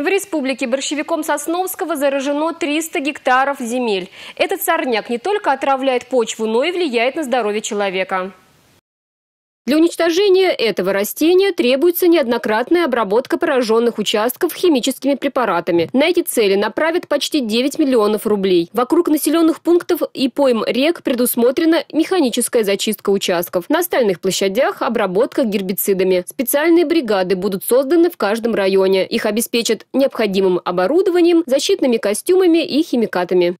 В республике борщевиком Сосновского заражено 300 гектаров земель. Этот сорняк не только отравляет почву, но и влияет на здоровье человека. Для уничтожения этого растения требуется неоднократная обработка пораженных участков химическими препаратами. На эти цели направят почти 9 миллионов рублей. Вокруг населенных пунктов и пойм рек предусмотрена механическая зачистка участков. На остальных площадях обработка гербицидами. Специальные бригады будут созданы в каждом районе. Их обеспечат необходимым оборудованием, защитными костюмами и химикатами.